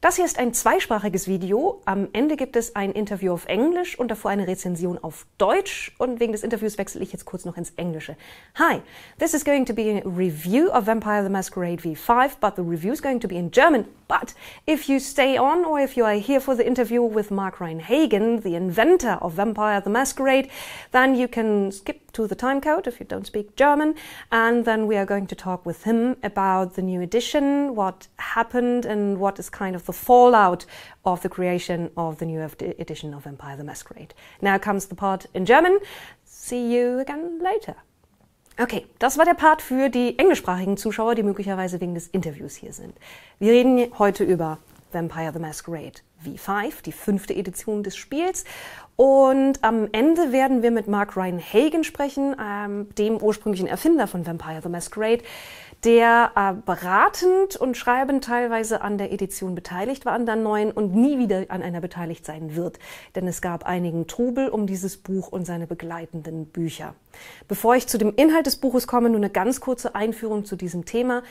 Das hier ist ein zweisprachiges Video. Am Ende gibt es ein Interview auf Englisch und davor eine Rezension auf Deutsch. Und wegen des Interviews wechsle ich jetzt kurz noch ins Englische. Hi, this is going to be a review of Vampire the Masquerade V5, but the review is going to be in German. But if you stay on or if you are here for the interview with Mark Reinhagen, the inventor of Vampire the Masquerade, then you can skip to the time code if you don't speak German. And then we are going to talk with him about the new edition, what happened and what is kind of the fallout of the creation of the new edition of Vampire the Masquerade. Now comes the part in German. See you again later. Okay, das war der Part für die englischsprachigen Zuschauer, die möglicherweise wegen des Interviews hier sind. Wir reden heute über Vampire the Masquerade V5, die fünfte Edition des Spiels. Und am Ende werden wir mit Mark Ryan Hagen sprechen, ähm, dem ursprünglichen Erfinder von Vampire the Masquerade, der äh, beratend und schreibend teilweise an der Edition beteiligt war, an der neuen und nie wieder an einer beteiligt sein wird. Denn es gab einigen Trubel um dieses Buch und seine begleitenden Bücher. Bevor ich zu dem Inhalt des Buches komme, nur eine ganz kurze Einführung zu diesem Thema.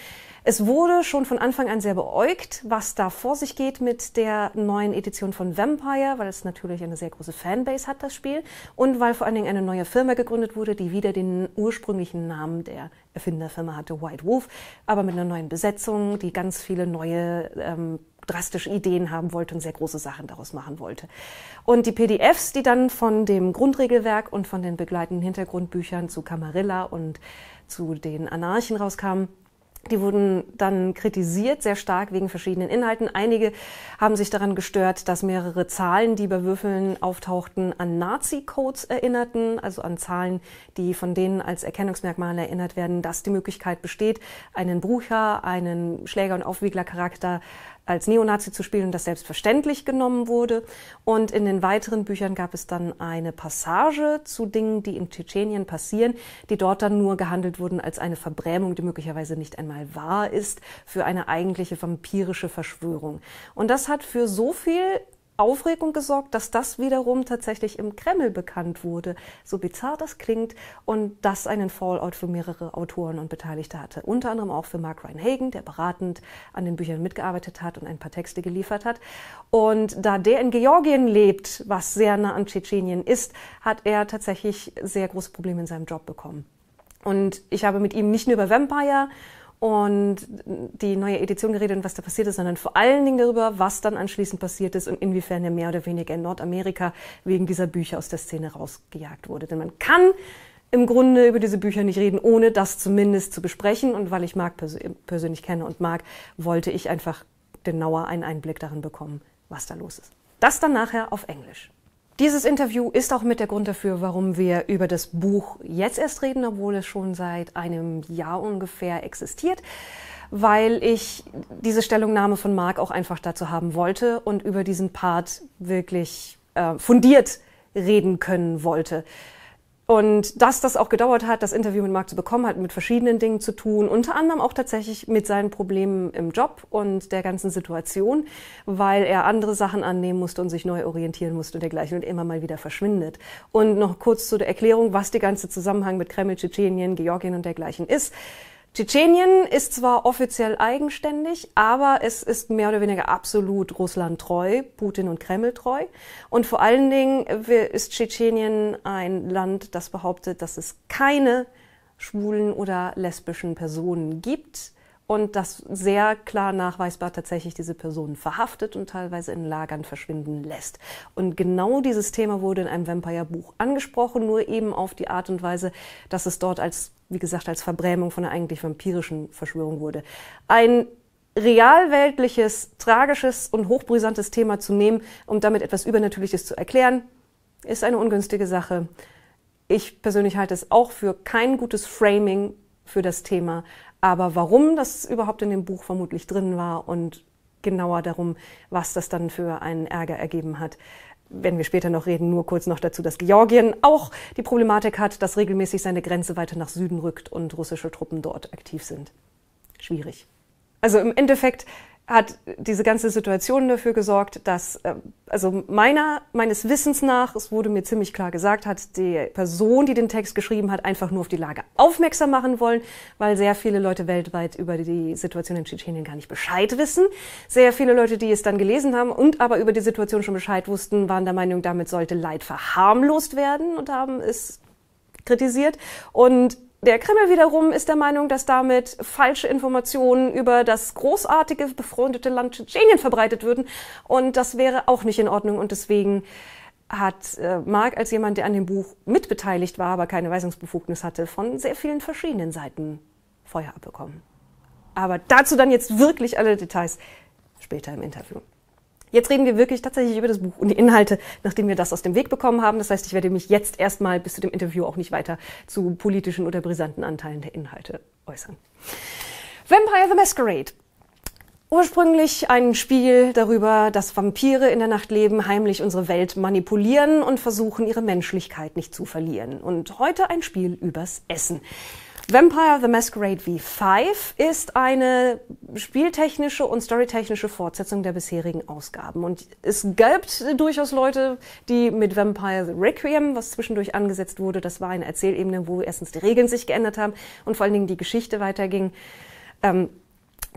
Es wurde schon von Anfang an sehr beäugt, was da vor sich geht mit der neuen Edition von Vampire, weil es natürlich eine sehr große Fanbase hat, das Spiel, und weil vor allen Dingen eine neue Firma gegründet wurde, die wieder den ursprünglichen Namen der Erfinderfirma hatte, White Wolf, aber mit einer neuen Besetzung, die ganz viele neue ähm, drastische Ideen haben wollte und sehr große Sachen daraus machen wollte. Und die PDFs, die dann von dem Grundregelwerk und von den begleitenden Hintergrundbüchern zu Camarilla und zu den Anarchen rauskamen, die wurden dann kritisiert, sehr stark wegen verschiedenen Inhalten. Einige haben sich daran gestört, dass mehrere Zahlen, die bei Würfeln auftauchten, an Nazi-Codes erinnerten, also an Zahlen, die von denen als Erkennungsmerkmale erinnert werden, dass die Möglichkeit besteht, einen Brucher, einen Schläger- und Aufwieglercharakter als Neonazi zu spielen, das selbstverständlich genommen wurde. Und in den weiteren Büchern gab es dann eine Passage zu Dingen, die in Tschetschenien passieren, die dort dann nur gehandelt wurden als eine Verbrämung, die möglicherweise nicht einmal wahr ist, für eine eigentliche vampirische Verschwörung. Und das hat für so viel Aufregung gesorgt, dass das wiederum tatsächlich im Kreml bekannt wurde. So bizarr das klingt und das einen Fallout für mehrere Autoren und Beteiligte hatte. Unter anderem auch für Mark Ryan Hagen, der beratend an den Büchern mitgearbeitet hat und ein paar Texte geliefert hat. Und da der in Georgien lebt, was sehr nah an Tschetschenien ist, hat er tatsächlich sehr große Probleme in seinem Job bekommen. Und ich habe mit ihm nicht nur über Vampire und die neue Edition geredet und was da passiert ist, sondern vor allen Dingen darüber, was dann anschließend passiert ist und inwiefern er mehr oder weniger in Nordamerika wegen dieser Bücher aus der Szene rausgejagt wurde. Denn man kann im Grunde über diese Bücher nicht reden, ohne das zumindest zu besprechen. Und weil ich Marc pers persönlich kenne und mag, wollte ich einfach genauer einen Einblick darin bekommen, was da los ist. Das dann nachher auf Englisch. Dieses Interview ist auch mit der Grund dafür, warum wir über das Buch jetzt erst reden, obwohl es schon seit einem Jahr ungefähr existiert, weil ich diese Stellungnahme von Marc auch einfach dazu haben wollte und über diesen Part wirklich äh, fundiert reden können wollte. Und dass das auch gedauert hat, das Interview mit Marc zu bekommen, hat mit verschiedenen Dingen zu tun, unter anderem auch tatsächlich mit seinen Problemen im Job und der ganzen Situation, weil er andere Sachen annehmen musste und sich neu orientieren musste und dergleichen und immer mal wieder verschwindet. Und noch kurz zu der Erklärung, was der ganze Zusammenhang mit Kreml, Tschetschenien, Georgien und dergleichen ist. Tschetschenien ist zwar offiziell eigenständig, aber es ist mehr oder weniger absolut Russland treu, Putin und Kreml treu. Und vor allen Dingen ist Tschetschenien ein Land, das behauptet, dass es keine schwulen oder lesbischen Personen gibt und das sehr klar nachweisbar tatsächlich diese Personen verhaftet und teilweise in Lagern verschwinden lässt. Und genau dieses Thema wurde in einem Vampire-Buch angesprochen, nur eben auf die Art und Weise, dass es dort als wie gesagt, als Verbrämung von einer eigentlich vampirischen Verschwörung wurde. Ein realweltliches, tragisches und hochbrisantes Thema zu nehmen, um damit etwas Übernatürliches zu erklären, ist eine ungünstige Sache. Ich persönlich halte es auch für kein gutes Framing für das Thema. Aber warum das überhaupt in dem Buch vermutlich drin war und genauer darum, was das dann für einen Ärger ergeben hat, wenn wir später noch reden, nur kurz noch dazu, dass Georgien auch die Problematik hat, dass regelmäßig seine Grenze weiter nach Süden rückt und russische Truppen dort aktiv sind. Schwierig. Also im Endeffekt hat diese ganze Situation dafür gesorgt, dass, äh, also meiner, meines Wissens nach, es wurde mir ziemlich klar gesagt, hat die Person, die den Text geschrieben hat, einfach nur auf die Lage aufmerksam machen wollen, weil sehr viele Leute weltweit über die Situation in Tschetschenien gar nicht Bescheid wissen. Sehr viele Leute, die es dann gelesen haben und aber über die Situation schon Bescheid wussten, waren der Meinung, damit sollte Leid verharmlost werden und haben es kritisiert. Und der Kreml wiederum ist der Meinung, dass damit falsche Informationen über das großartige, befreundete Land Tschetschenien verbreitet würden. Und das wäre auch nicht in Ordnung. Und deswegen hat äh, Mark als jemand, der an dem Buch mitbeteiligt war, aber keine Weisungsbefugnis hatte, von sehr vielen verschiedenen Seiten Feuer abbekommen. Aber dazu dann jetzt wirklich alle Details später im Interview. Jetzt reden wir wirklich tatsächlich über das Buch und die Inhalte, nachdem wir das aus dem Weg bekommen haben. Das heißt, ich werde mich jetzt erstmal bis zu dem Interview auch nicht weiter zu politischen oder brisanten Anteilen der Inhalte äußern. Vampire the Masquerade. Ursprünglich ein Spiel darüber, dass Vampire in der Nacht leben, heimlich unsere Welt manipulieren und versuchen, ihre Menschlichkeit nicht zu verlieren. Und heute ein Spiel übers Essen. Vampire the Masquerade V5 ist eine spieltechnische und storytechnische Fortsetzung der bisherigen Ausgaben. Und es gibt durchaus Leute, die mit Vampire the Requiem, was zwischendurch angesetzt wurde, das war eine Erzählebene, wo erstens die Regeln sich geändert haben und vor allen Dingen die Geschichte weiterging, ähm,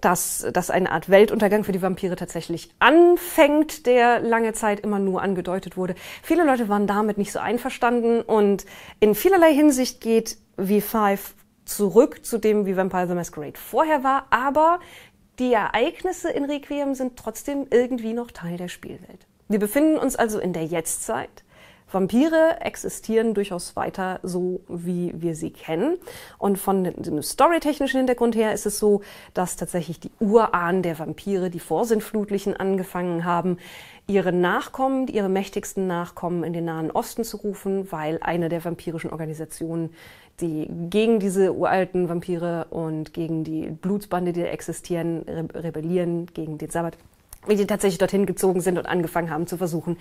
dass, dass eine Art Weltuntergang für die Vampire tatsächlich anfängt, der lange Zeit immer nur angedeutet wurde. Viele Leute waren damit nicht so einverstanden und in vielerlei Hinsicht geht V5 zurück zu dem, wie Vampire the Masquerade vorher war, aber die Ereignisse in Requiem sind trotzdem irgendwie noch Teil der Spielwelt. Wir befinden uns also in der Jetztzeit. Vampire existieren durchaus weiter so, wie wir sie kennen. Und von dem storytechnischen Hintergrund her ist es so, dass tatsächlich die Urahnen der Vampire, die Vorsintflutlichen, angefangen haben, ihre Nachkommen, ihre mächtigsten Nachkommen in den Nahen Osten zu rufen, weil eine der vampirischen Organisationen die gegen diese uralten Vampire und gegen die Blutsbande, die da existieren, rebellieren, gegen den Sabbat, wie die tatsächlich dorthin gezogen sind und angefangen haben zu versuchen,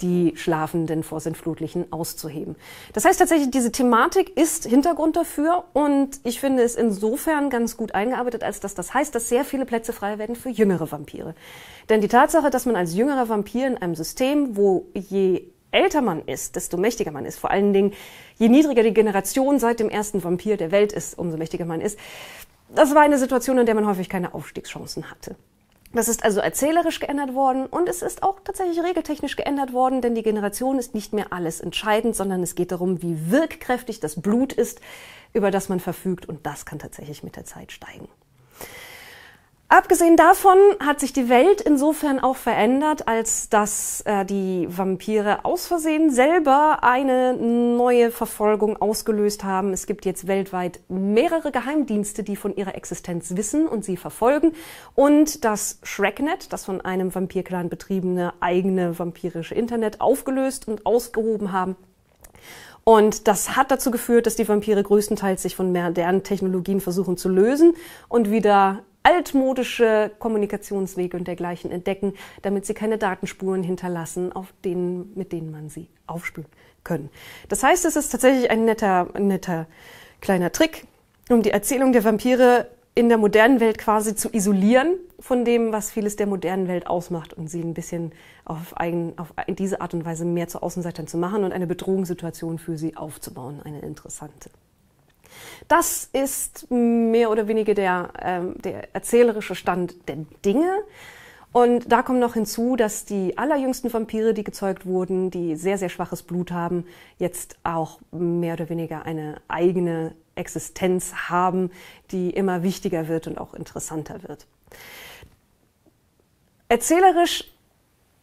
die Schlafenden vor Sintflutlichen auszuheben. Das heißt tatsächlich, diese Thematik ist Hintergrund dafür und ich finde es insofern ganz gut eingearbeitet, als dass das heißt, dass sehr viele Plätze frei werden für jüngere Vampire. Denn die Tatsache, dass man als jüngerer Vampir in einem System, wo je älter man ist, desto mächtiger man ist. Vor allen Dingen, je niedriger die Generation seit dem ersten Vampir der Welt ist, umso mächtiger man ist. Das war eine Situation, in der man häufig keine Aufstiegschancen hatte. Das ist also erzählerisch geändert worden und es ist auch tatsächlich regeltechnisch geändert worden, denn die Generation ist nicht mehr alles entscheidend, sondern es geht darum, wie wirkkräftig das Blut ist, über das man verfügt und das kann tatsächlich mit der Zeit steigen. Abgesehen davon hat sich die Welt insofern auch verändert, als dass äh, die Vampire aus Versehen selber eine neue Verfolgung ausgelöst haben. Es gibt jetzt weltweit mehrere Geheimdienste, die von ihrer Existenz wissen und sie verfolgen. Und das Shreknet, das von einem Vampirclan betriebene eigene vampirische Internet aufgelöst und ausgehoben haben. Und das hat dazu geführt, dass die Vampire größtenteils sich von modernen Technologien versuchen zu lösen und wieder altmodische Kommunikationswege und dergleichen entdecken, damit sie keine Datenspuren hinterlassen, auf denen, mit denen man sie aufspüren können. Das heißt, es ist tatsächlich ein netter, netter kleiner Trick, um die Erzählung der Vampire in der modernen Welt quasi zu isolieren von dem, was vieles der modernen Welt ausmacht und sie ein bisschen auf, eigen, auf diese Art und Weise mehr zu Außenseitern zu machen und eine Bedrohungssituation für sie aufzubauen, eine interessante. Das ist mehr oder weniger der, ähm, der erzählerische Stand der Dinge. Und da kommt noch hinzu, dass die allerjüngsten Vampire, die gezeugt wurden, die sehr, sehr schwaches Blut haben, jetzt auch mehr oder weniger eine eigene Existenz haben, die immer wichtiger wird und auch interessanter wird. Erzählerisch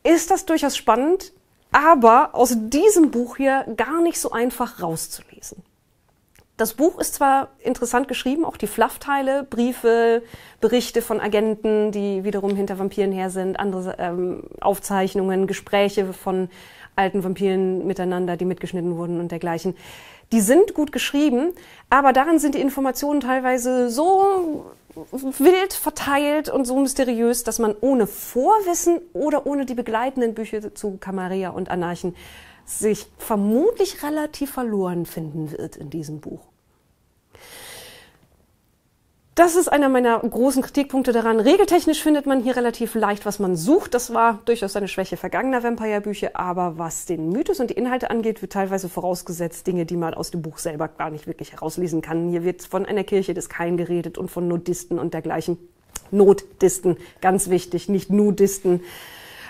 ist das durchaus spannend, aber aus diesem Buch hier gar nicht so einfach rauszulesen. Das Buch ist zwar interessant geschrieben, auch die Fluffteile, Briefe, Berichte von Agenten, die wiederum hinter Vampiren her sind, andere ähm, Aufzeichnungen, Gespräche von alten Vampiren miteinander, die mitgeschnitten wurden und dergleichen. Die sind gut geschrieben, aber darin sind die Informationen teilweise so wild verteilt und so mysteriös, dass man ohne Vorwissen oder ohne die begleitenden Bücher zu Camarilla und Anarchen sich vermutlich relativ verloren finden wird in diesem Buch. Das ist einer meiner großen Kritikpunkte daran. Regeltechnisch findet man hier relativ leicht, was man sucht. Das war durchaus eine Schwäche vergangener Vampire-Bücher. Aber was den Mythos und die Inhalte angeht, wird teilweise vorausgesetzt Dinge, die man aus dem Buch selber gar nicht wirklich herauslesen kann. Hier wird von einer Kirche des Kain geredet und von Nudisten und dergleichen. Notdisten, ganz wichtig, nicht Nudisten.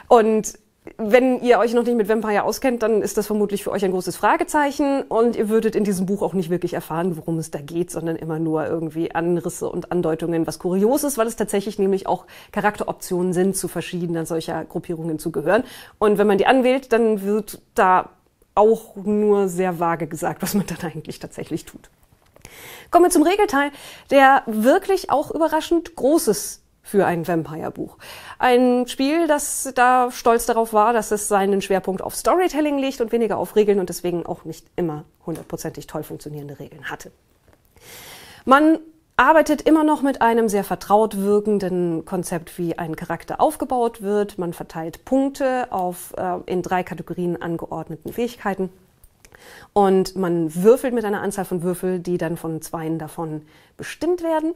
Und wenn ihr euch noch nicht mit Vampire auskennt, dann ist das vermutlich für euch ein großes Fragezeichen und ihr würdet in diesem Buch auch nicht wirklich erfahren, worum es da geht, sondern immer nur irgendwie Anrisse und Andeutungen, was kurios ist, weil es tatsächlich nämlich auch Charakteroptionen sind, zu verschiedenen solcher Gruppierungen zu gehören. Und wenn man die anwählt, dann wird da auch nur sehr vage gesagt, was man dann eigentlich tatsächlich tut. Kommen wir zum Regelteil, der wirklich auch überraschend Großes für ein Vampire-Buch. Ein Spiel, das da stolz darauf war, dass es seinen Schwerpunkt auf Storytelling legt und weniger auf Regeln und deswegen auch nicht immer hundertprozentig toll funktionierende Regeln hatte. Man arbeitet immer noch mit einem sehr vertraut wirkenden Konzept, wie ein Charakter aufgebaut wird. Man verteilt Punkte auf äh, in drei Kategorien angeordneten Fähigkeiten. Und man würfelt mit einer Anzahl von Würfel, die dann von zweien davon bestimmt werden.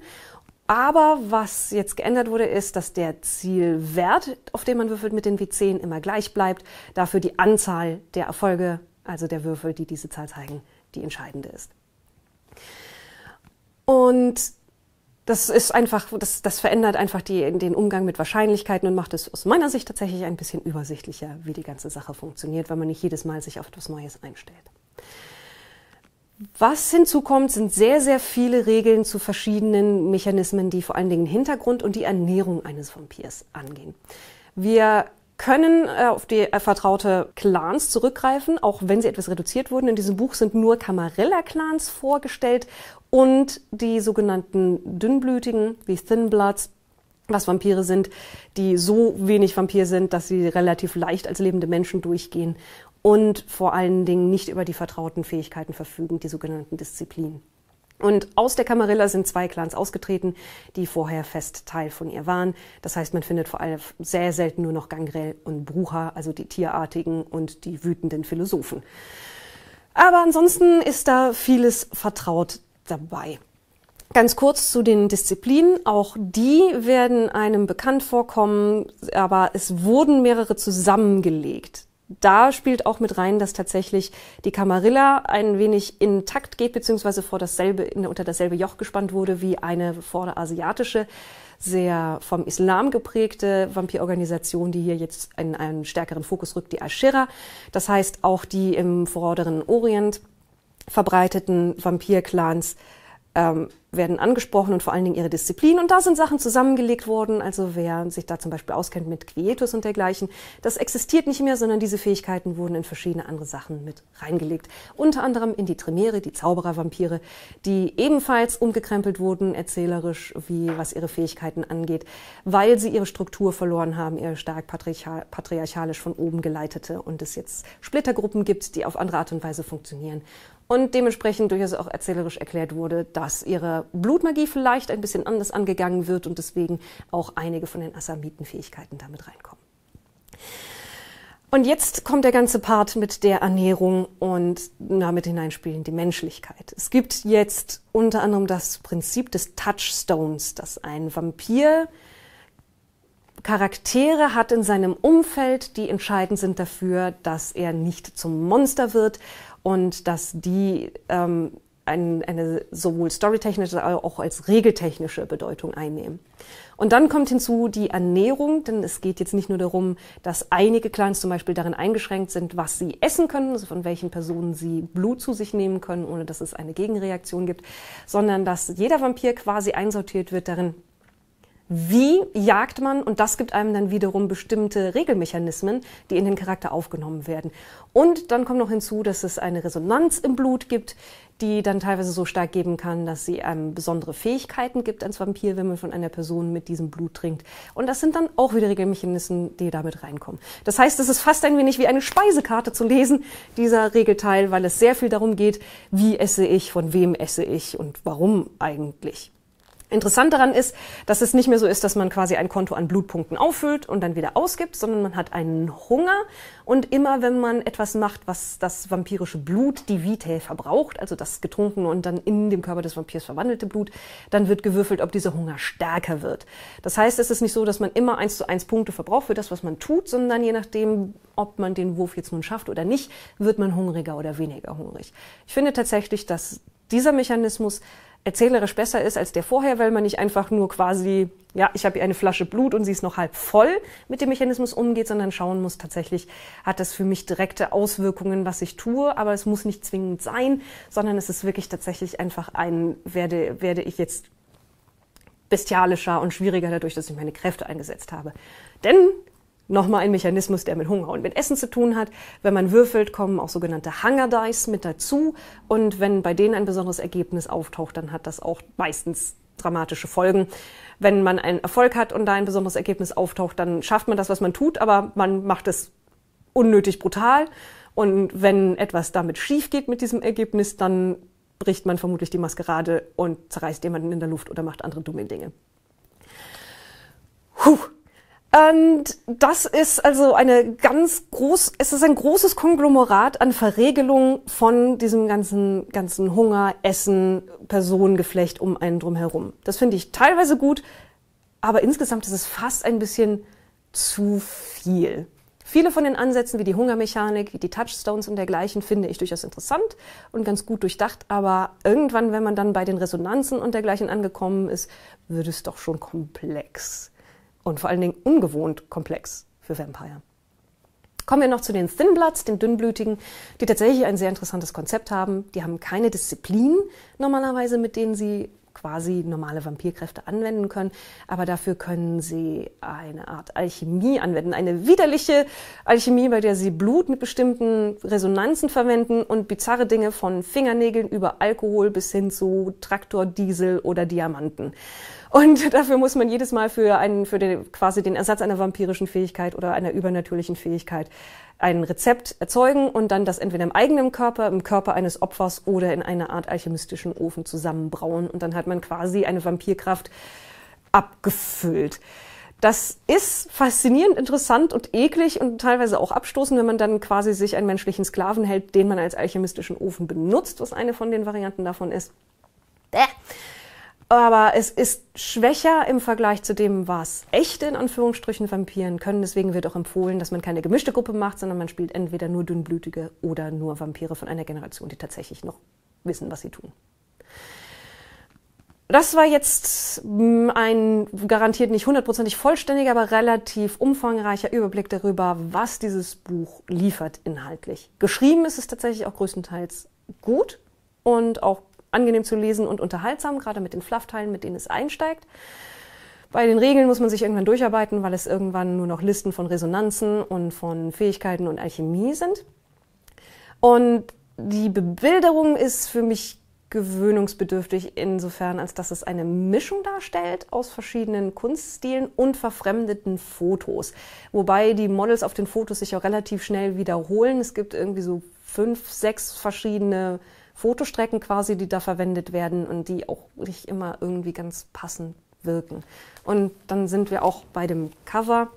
Aber was jetzt geändert wurde, ist, dass der Zielwert, auf den man würfelt mit den W10, immer gleich bleibt. Dafür die Anzahl der Erfolge, also der Würfel, die diese Zahl zeigen, die entscheidende ist. Und das ist einfach, das, das verändert einfach die, den Umgang mit Wahrscheinlichkeiten und macht es aus meiner Sicht tatsächlich ein bisschen übersichtlicher, wie die ganze Sache funktioniert, weil man nicht jedes Mal sich auf etwas Neues einstellt. Was hinzukommt, sind sehr, sehr viele Regeln zu verschiedenen Mechanismen, die vor allen Dingen Hintergrund und die Ernährung eines Vampirs angehen. Wir können äh, auf die äh, vertraute Clans zurückgreifen, auch wenn sie etwas reduziert wurden. In diesem Buch sind nur Camarilla-Clans vorgestellt und die sogenannten Dünnblütigen, wie Thin Bloods, was Vampire sind, die so wenig Vampir sind, dass sie relativ leicht als lebende Menschen durchgehen und vor allen Dingen nicht über die vertrauten Fähigkeiten verfügen, die sogenannten Disziplinen. Und aus der Camarilla sind zwei Clans ausgetreten, die vorher fest Teil von ihr waren. Das heißt, man findet vor allem sehr selten nur noch Gangrel und Brucha, also die Tierartigen und die wütenden Philosophen. Aber ansonsten ist da vieles vertraut dabei. Ganz kurz zu den Disziplinen. Auch die werden einem bekannt vorkommen, aber es wurden mehrere zusammengelegt da spielt auch mit rein, dass tatsächlich die Camarilla ein wenig intakt geht, beziehungsweise vor dasselbe, unter dasselbe Joch gespannt wurde wie eine vorderasiatische, sehr vom Islam geprägte Vampirorganisation, die hier jetzt in einen stärkeren Fokus rückt, die Ashira. Das heißt, auch die im vorderen Orient verbreiteten Vampirclans ähm, werden angesprochen und vor allen Dingen ihre Disziplin. Und da sind Sachen zusammengelegt worden. Also wer sich da zum Beispiel auskennt mit Quietus und dergleichen, das existiert nicht mehr, sondern diese Fähigkeiten wurden in verschiedene andere Sachen mit reingelegt. Unter anderem in die Tremere, die Zauberervampire, die ebenfalls umgekrempelt wurden, erzählerisch, wie was ihre Fähigkeiten angeht, weil sie ihre Struktur verloren haben, ihr stark patriarchalisch von oben geleitete und es jetzt Splittergruppen gibt, die auf andere Art und Weise funktionieren und dementsprechend durchaus auch erzählerisch erklärt wurde, dass ihre Blutmagie vielleicht ein bisschen anders angegangen wird und deswegen auch einige von den Assamitenfähigkeiten damit reinkommen. Und jetzt kommt der ganze Part mit der Ernährung und damit hineinspielen die Menschlichkeit. Es gibt jetzt unter anderem das Prinzip des Touchstones, dass ein Vampir Charaktere hat in seinem Umfeld, die entscheidend sind dafür, dass er nicht zum Monster wird und dass die ähm, ein, eine sowohl storytechnische als auch als regeltechnische Bedeutung einnehmen. Und dann kommt hinzu die Ernährung, denn es geht jetzt nicht nur darum, dass einige Clans zum Beispiel darin eingeschränkt sind, was sie essen können, also von welchen Personen sie Blut zu sich nehmen können, ohne dass es eine Gegenreaktion gibt, sondern dass jeder Vampir quasi einsortiert wird darin, wie jagt man und das gibt einem dann wiederum bestimmte Regelmechanismen, die in den Charakter aufgenommen werden. Und dann kommt noch hinzu, dass es eine Resonanz im Blut gibt, die dann teilweise so stark geben kann, dass sie einem besondere Fähigkeiten gibt als Vampir, wenn man von einer Person mit diesem Blut trinkt. Und das sind dann auch wieder Regelmechanismen, die damit reinkommen. Das heißt, es ist fast ein wenig wie eine Speisekarte zu lesen, dieser Regelteil, weil es sehr viel darum geht, wie esse ich, von wem esse ich und warum eigentlich. Interessant daran ist, dass es nicht mehr so ist, dass man quasi ein Konto an Blutpunkten auffüllt und dann wieder ausgibt, sondern man hat einen Hunger und immer wenn man etwas macht, was das vampirische Blut, die Vitae, verbraucht, also das getrunkene und dann in dem Körper des Vampirs verwandelte Blut, dann wird gewürfelt, ob dieser Hunger stärker wird. Das heißt, es ist nicht so, dass man immer eins zu eins Punkte verbraucht für das, was man tut, sondern je nachdem, ob man den Wurf jetzt nun schafft oder nicht, wird man hungriger oder weniger hungrig. Ich finde tatsächlich, dass dieser Mechanismus erzählerisch besser ist als der vorher, weil man nicht einfach nur quasi, ja, ich habe hier eine Flasche Blut und sie ist noch halb voll mit dem Mechanismus umgeht, sondern schauen muss tatsächlich, hat das für mich direkte Auswirkungen, was ich tue, aber es muss nicht zwingend sein, sondern es ist wirklich tatsächlich einfach ein, werde, werde ich jetzt bestialischer und schwieriger dadurch, dass ich meine Kräfte eingesetzt habe. Denn nochmal ein Mechanismus, der mit Hunger und mit Essen zu tun hat. Wenn man würfelt, kommen auch sogenannte Hunger Dice mit dazu. Und wenn bei denen ein besonderes Ergebnis auftaucht, dann hat das auch meistens dramatische Folgen. Wenn man einen Erfolg hat und da ein besonderes Ergebnis auftaucht, dann schafft man das, was man tut, aber man macht es unnötig brutal. Und wenn etwas damit schief geht mit diesem Ergebnis, dann bricht man vermutlich die Maskerade und zerreißt jemanden in der Luft oder macht andere dumme Dinge. Puh. Und das ist also eine ganz groß, es ist ein großes Konglomerat an Verregelungen von diesem ganzen, ganzen Hunger, Essen, Personengeflecht um einen drumherum. Das finde ich teilweise gut, aber insgesamt ist es fast ein bisschen zu viel. Viele von den Ansätzen wie die Hungermechanik, wie die Touchstones und dergleichen finde ich durchaus interessant und ganz gut durchdacht, aber irgendwann, wenn man dann bei den Resonanzen und dergleichen angekommen ist, wird es doch schon komplex und vor allen Dingen ungewohnt komplex für Vampire. Kommen wir noch zu den Thin Bloods, den Dünnblütigen, die tatsächlich ein sehr interessantes Konzept haben. Die haben keine Disziplin normalerweise, mit denen sie quasi normale Vampirkräfte anwenden können, aber dafür können sie eine Art Alchemie anwenden, eine widerliche Alchemie, bei der sie Blut mit bestimmten Resonanzen verwenden und bizarre Dinge von Fingernägeln über Alkohol bis hin zu Traktor, Diesel oder Diamanten. Und dafür muss man jedes Mal für einen, für den, quasi den Ersatz einer vampirischen Fähigkeit oder einer übernatürlichen Fähigkeit ein Rezept erzeugen und dann das entweder im eigenen Körper, im Körper eines Opfers oder in einer Art alchemistischen Ofen zusammenbrauen. Und dann hat man quasi eine Vampirkraft abgefüllt. Das ist faszinierend, interessant und eklig und teilweise auch abstoßend, wenn man dann quasi sich einen menschlichen Sklaven hält, den man als alchemistischen Ofen benutzt, was eine von den Varianten davon ist. Aber es ist schwächer im Vergleich zu dem, was echte in Anführungsstrichen Vampiren können. Deswegen wird auch empfohlen, dass man keine gemischte Gruppe macht, sondern man spielt entweder nur dünnblütige oder nur Vampire von einer Generation, die tatsächlich noch wissen, was sie tun. Das war jetzt hm, ein garantiert nicht hundertprozentig vollständiger, aber relativ umfangreicher Überblick darüber, was dieses Buch liefert inhaltlich. Geschrieben ist es tatsächlich auch größtenteils gut und auch angenehm zu lesen und unterhaltsam, gerade mit den Fluffteilen, mit denen es einsteigt. Bei den Regeln muss man sich irgendwann durcharbeiten, weil es irgendwann nur noch Listen von Resonanzen und von Fähigkeiten und Alchemie sind. Und die Bebilderung ist für mich gewöhnungsbedürftig insofern, als dass es eine Mischung darstellt aus verschiedenen Kunststilen und verfremdeten Fotos. Wobei die Models auf den Fotos sich auch relativ schnell wiederholen. Es gibt irgendwie so fünf, sechs verschiedene Fotostrecken quasi, die da verwendet werden und die auch nicht immer irgendwie ganz passend wirken. Und dann sind wir auch bei dem Cover.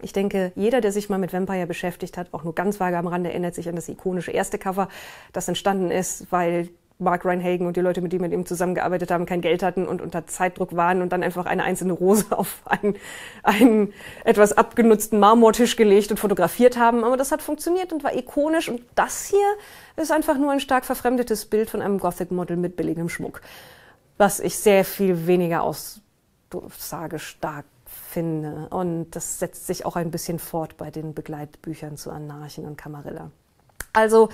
Ich denke, jeder, der sich mal mit Vampire beschäftigt hat, auch nur ganz vage am Rande, erinnert sich an das ikonische erste Cover, das entstanden ist, weil Mark Reinhagen und die Leute, mit denen mit ihm zusammengearbeitet haben, kein Geld hatten und unter Zeitdruck waren und dann einfach eine einzelne Rose auf einen, einen etwas abgenutzten Marmortisch gelegt und fotografiert haben. Aber das hat funktioniert und war ikonisch. Und das hier ist einfach nur ein stark verfremdetes Bild von einem Gothic-Model mit billigem Schmuck, was ich sehr viel weniger aussagestark finde. Und das setzt sich auch ein bisschen fort bei den Begleitbüchern zu Anarchen und Camarilla. Also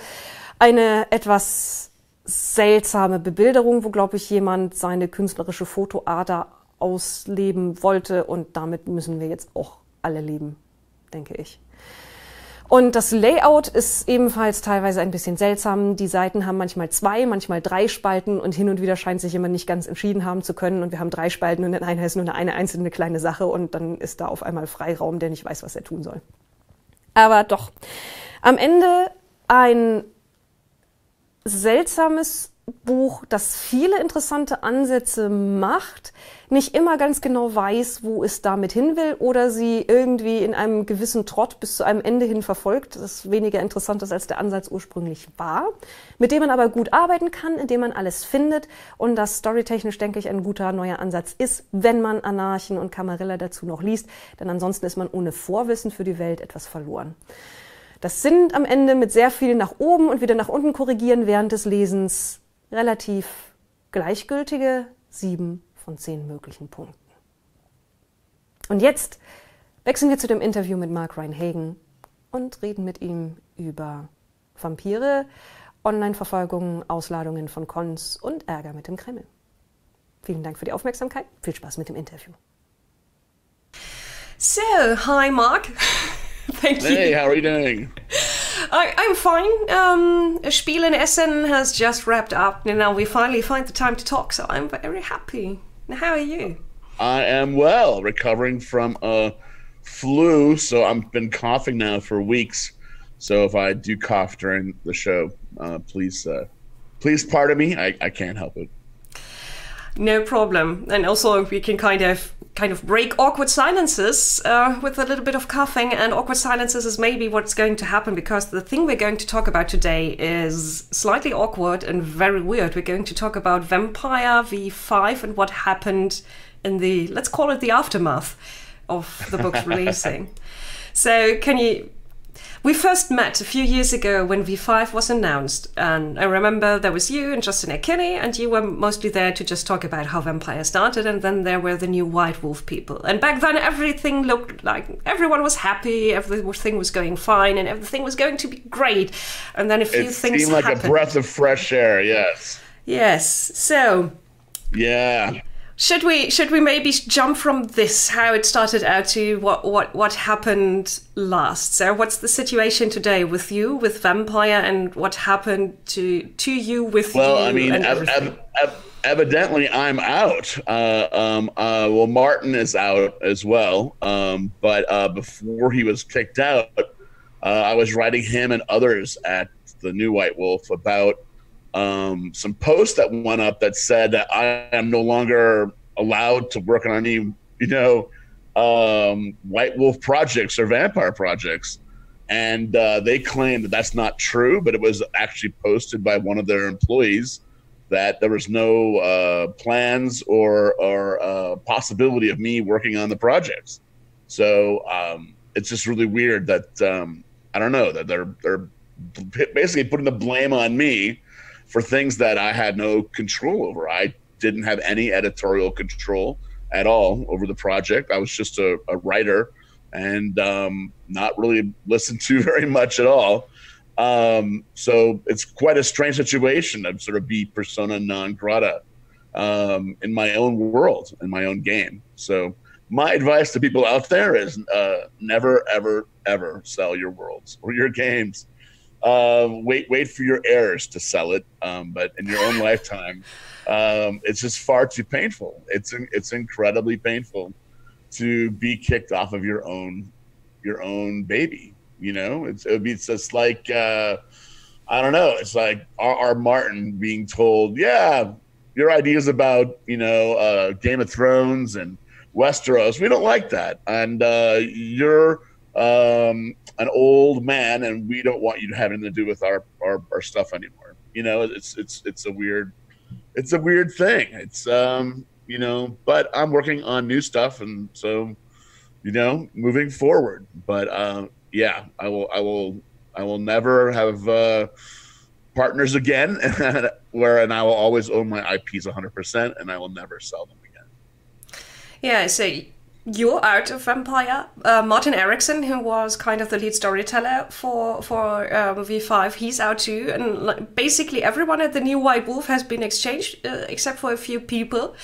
eine etwas seltsame Bebilderung, wo, glaube ich, jemand seine künstlerische Fotoader ausleben wollte und damit müssen wir jetzt auch alle leben, denke ich. Und das Layout ist ebenfalls teilweise ein bisschen seltsam. Die Seiten haben manchmal zwei, manchmal drei Spalten und hin und wieder scheint sich jemand nicht ganz entschieden haben zu können. Und wir haben drei Spalten und in einer ist nur eine, eine einzelne kleine Sache und dann ist da auf einmal Freiraum, der nicht weiß, was er tun soll. Aber doch, am Ende ein seltsames Buch, das viele interessante Ansätze macht, nicht immer ganz genau weiß, wo es damit hin will oder sie irgendwie in einem gewissen Trott bis zu einem Ende hin verfolgt, das weniger interessant ist, als der Ansatz ursprünglich war, mit dem man aber gut arbeiten kann, indem man alles findet. Und das storytechnisch, denke ich, ein guter neuer Ansatz ist, wenn man Anarchen und Camarilla dazu noch liest, denn ansonsten ist man ohne Vorwissen für die Welt etwas verloren. Das sind am Ende mit sehr viel nach oben und wieder nach unten korrigieren während des Lesens relativ gleichgültige sieben von zehn möglichen Punkten. Und jetzt wechseln wir zu dem Interview mit Mark Reinhagen und reden mit ihm über Vampire, Online-Verfolgungen, Ausladungen von Cons und Ärger mit dem Kreml. Vielen Dank für die Aufmerksamkeit. Viel Spaß mit dem Interview. So, hi Mark. Thank you. Hey, how are you doing? I, am fine. Um, Spiel in Essen has just wrapped up, and now we finally find the time to talk. So I'm very happy. How are you? I am well, recovering from a flu. So I've been coughing now for weeks. So if I do cough during the show, uh, please, uh, please pardon me. I, I can't help it. No problem. And also, we can kind of kind of break awkward silences uh, with a little bit of coughing. And awkward silences is maybe what's going to happen because the thing we're going to talk about today is slightly awkward and very weird. We're going to talk about Vampire V5 and what happened in the let's call it the aftermath of the book's releasing. So, can you we first met a few years ago when V5 was announced, and I remember there was you and Justin Kinney, and you were mostly there to just talk about how Vampire started, and then there were the new White Wolf people. And back then, everything looked like everyone was happy, everything was going fine, and everything was going to be great. And then a few it things seemed like happened. a breath of fresh air. Yes. Yes. So. Yeah. Should we should we maybe jump from this how it started out to what what what happened last? So what's the situation today with you with Vampire and what happened to to you with well, you? I mean, ev- ev- ev- evidently I'm out. Uh, um, uh, well, Martin is out as well. Um, but uh, before he was kicked out, uh, I was writing him and others at the New White Wolf about um, some posts that went up that said that I am no longer allowed to work on any, you know, um, White Wolf projects or vampire projects. And uh, they claim that that's not true, but it was actually posted by one of their employees that there was no uh, plans or, or uh, possibility of me working on the projects. So um, it's just really weird that um, I don't know that they're they're basically putting the blame on me for things that I had no control over. I didn't have any editorial control at all over the project. I was just a, a writer and um, not really listened to very much at all. Um, so it's quite a strange situation to sort of be persona non grata um, in my own world, in my own game. So my advice to people out there is uh, never, ever, ever sell your worlds or your games uh, wait, wait for your heirs to sell it. Um, but in your own lifetime, um, it's just far too painful. It's it's incredibly painful to be kicked off of your own your own baby. You know, it's it would be it's just like uh, I don't know. It's like R. R. Martin being told, "Yeah, your ideas about you know uh, Game of Thrones and Westeros, we don't like that, and uh, you're." Um, an old man and we don't want you to have anything to do with our, our, our stuff anymore. You know, it's, it's, it's a weird, it's a weird thing. It's, um, you know, but I'm working on new stuff. And so, you know, moving forward, but, um, yeah, I will, I will, I will never have, uh, partners again where, and I will always own my IPs hundred percent and I will never sell them again. Yeah. So your art of vampire uh, martin ericsson who was kind of the lead storyteller for for um, v5 he's out too. And like, basically everyone at the new white wolf has been exchanged uh, except for a few people.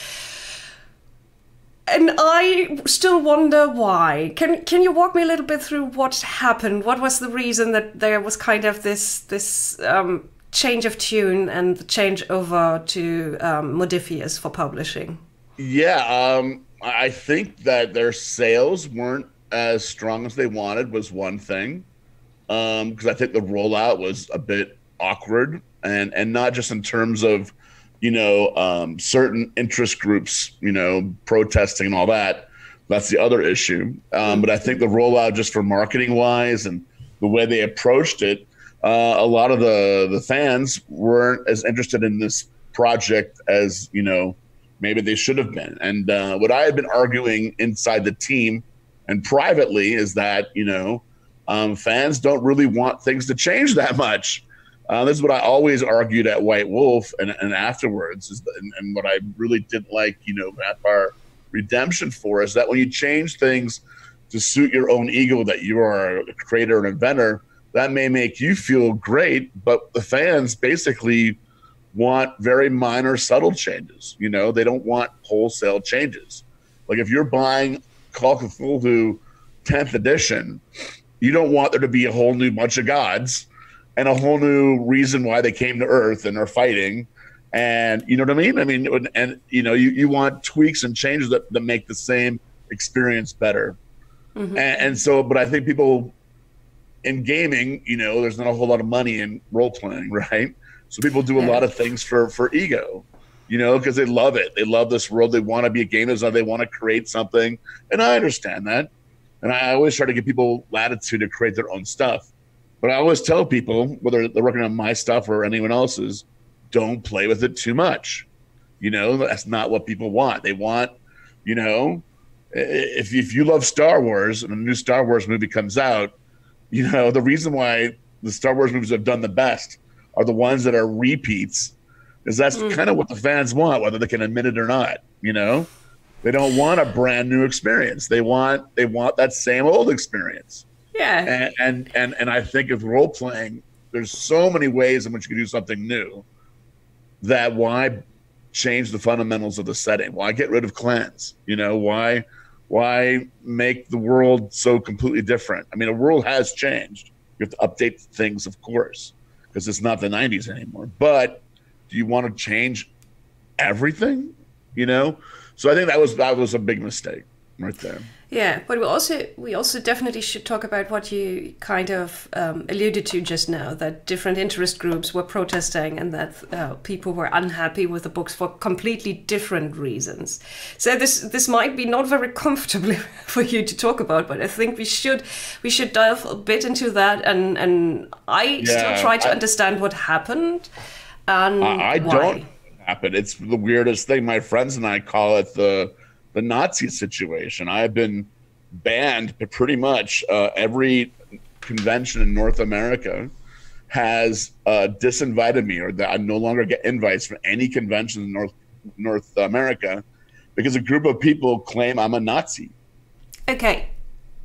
And i still wonder why. Can can you walk me a little bit through what happened? What was the reason that there was kind of this this um, change of tune and the change over to um, modiphius for publishing? Yeah um I think that their sales weren't as strong as they wanted was one thing. Um, because I think the rollout was a bit awkward, and and not just in terms of you know um, certain interest groups, you know, protesting and all that. That's the other issue. Um, but I think the rollout, just for marketing wise, and the way they approached it, uh, a lot of the the fans weren't as interested in this project as you know maybe they should have been. And uh, what I had been arguing inside the team and privately is that you know um, fans don't really want things to change that much. Uh, this is what I always argued at White Wolf and, and afterwards, is, and, and, what I really didn't like, you know, Vampire Redemption for is that when you change things to suit your own ego, that you are a creator and inventor, that may make you feel great, but the fans basically want very minor, subtle changes. You know, they don't want wholesale changes. Like if you're buying Call of Cthulhu 10th edition, you don't want there to be a whole new bunch of gods and a whole new reason why they came to Earth and are fighting. And you know what I mean? I mean, and you know, you, you want tweaks and changes that, that make the same experience better. Mm-hmm. And, and so, but I think people in gaming, you know, there's not a whole lot of money in role playing, right? So people do a lot of things for for ego, you know, because they love it. They love this world. They want to be a game designer. They want to create something, and I understand that. And I always try to give people latitude to create their own stuff. But I always tell people, whether they're working on my stuff or anyone else's, don't play with it too much. You know, that's not what people want. They want, you know, if if you love Star Wars and a new Star Wars movie comes out, you know, the reason why the Star Wars movies have done the best are the ones that are repeats, because that's mm. kind of what the fans want, whether they can admit it or not. You know, they don't want a brand new experience. They want they want that same old experience. Yeah. And and and, and I think of role playing, there's so many ways in which you can do something new. That why change the fundamentals of the setting? Why get rid of clans? You know why? Why make the world so completely different? I mean, the world has changed. You have to update things, of course because it's not the 90s anymore. But do you want to change everything? You know? So I think that was that was a big mistake right there. Yeah, but we also we also definitely should talk about what you kind of um, alluded to just now that different interest groups were protesting and that uh, people were unhappy with the books for completely different reasons. So this this might be not very comfortable for you to talk about, but I think we should we should dive a bit into that and and I yeah, still try to I, understand what happened and I, I don't happen. It's the weirdest thing. My friends and I call it the the Nazi situation. I've been banned pretty much uh, every convention in North America has uh, disinvited me or that I no longer get invites for any convention in North North America because a group of people claim I'm a Nazi. Okay.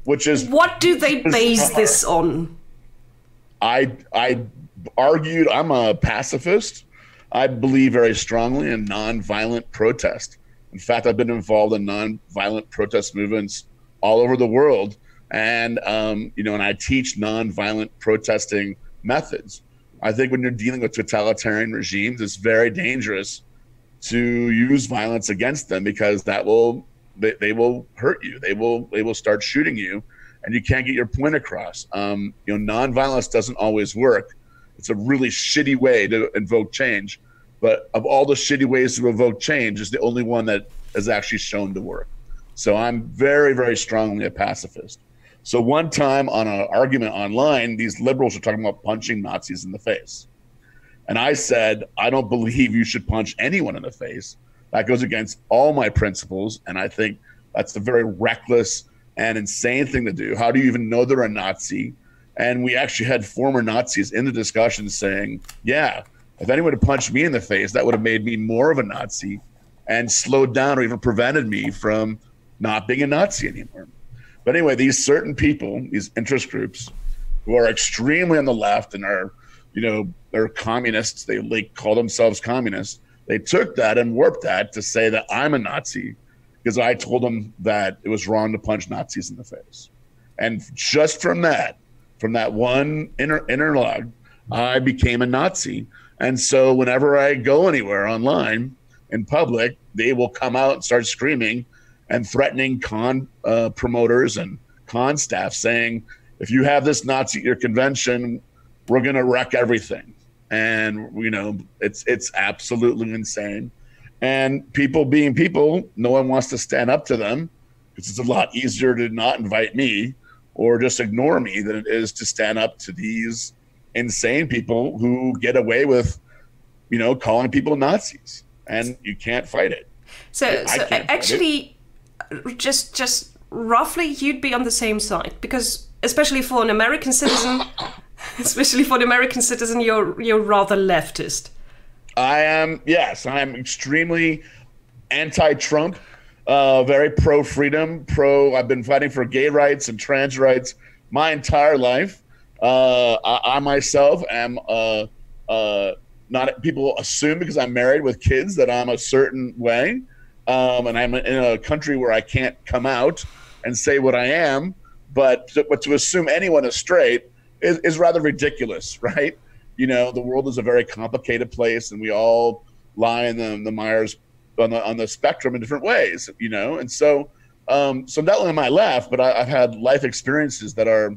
Which is what do they base this on? I I argued I'm a pacifist. I believe very strongly in nonviolent protest. In fact, I've been involved in nonviolent protest movements all over the world, and um, you know, and I teach nonviolent protesting methods. I think when you're dealing with totalitarian regimes, it's very dangerous to use violence against them because that will they, they will hurt you. They will they will start shooting you, and you can't get your point across. Um, you know, nonviolence doesn't always work. It's a really shitty way to invoke change but of all the shitty ways to evoke change, is the only one that is actually shown to work. So I'm very, very strongly a pacifist. So one time on an argument online, these liberals are talking about punching Nazis in the face. And I said, I don't believe you should punch anyone in the face. That goes against all my principles. And I think that's a very reckless and insane thing to do. How do you even know they're a Nazi? And we actually had former Nazis in the discussion saying, yeah, if anyone had punched me in the face, that would have made me more of a Nazi and slowed down or even prevented me from not being a Nazi anymore. But anyway, these certain people, these interest groups, who are extremely on the left and are, you know, they're communists. They like call themselves communists. They took that and warped that to say that I'm a Nazi because I told them that it was wrong to punch Nazis in the face. And just from that, from that one inter- interlog, I became a Nazi and so whenever I go anywhere online in public, they will come out and start screaming and threatening con uh, promoters and con staff, saying, if you have this Nazi at your convention, we're going to wreck everything. and you know it's it's absolutely insane. And people being people, no one wants to stand up to them because it's a lot easier to not invite me or just ignore me than it is to stand up to these insane people who get away with, you know, calling people Nazis, and you can't fight it. So, so actually, just just roughly, you'd be on the same side because, especially for an American citizen, especially for an American citizen, you're you're rather leftist. I am. Yes, I am extremely anti-Trump. Uh, very pro-freedom. Pro. I've been fighting for gay rights and trans rights my entire life. Uh, I, I, myself am uh, uh, not. People assume because I'm married with kids that I'm a certain way, um, and I'm in a country where I can't come out and say what I am. But to, but to assume anyone is straight is, is rather ridiculous, right? You know, the world is a very complicated place, and we all lie in the, the Myers on the on the spectrum in different ways. You know, and so um, so not only am I left, but I, have had life experiences that are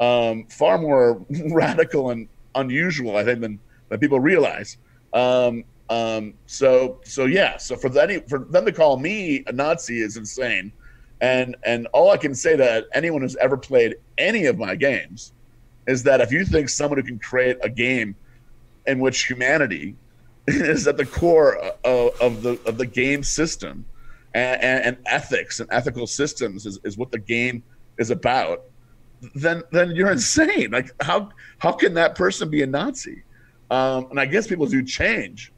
um, far more radical and unusual, I think, than, than people realize. Um, um, so, so yeah. So for any for them to call me a Nazi is insane, and and all I can say to anyone who's ever played any of my games is that if you think someone who can create a game in which humanity is at the core of, of the of the game system and, and, and ethics and ethical systems is, is what the game is about then then you're insane. Like how how can that person be a Nazi? Um, and I guess people do change,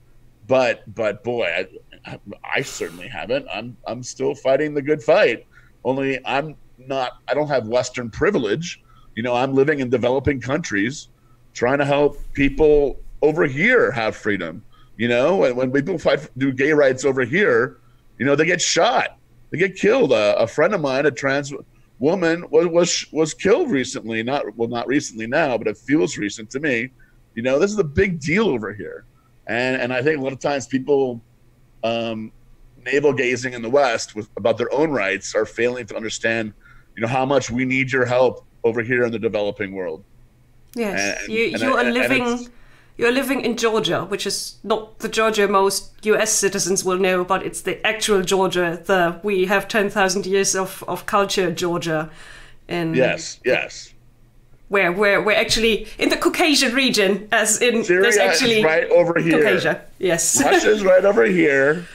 but but boy, I, I, certainly haven't. I'm I'm still fighting the good fight. Only I'm not. I don't have Western privilege. You know, I'm living in developing countries, trying to help people over here have freedom. You know, and when people fight do gay rights over here, you know, they get shot, they get killed. A friend of mine, a trans woman was was was killed recently. Not well, not recently now, but it feels recent to me. You know, this is a big deal over here, and and I think a lot of times people um, navel gazing in the West with about their own rights are failing to understand, you know, how much we need your help over here in the developing world. Yes, and, you, and you I, are living you're living in Georgia, which is not the Georgia most US citizens will know, but it's the actual Georgia. The we have ten thousand years of, of culture Georgia. And yes, yes. Where where we're actually in the Caucasian region, as in Syria there's actually right over here. Caucasia, yes. Russia's right over here.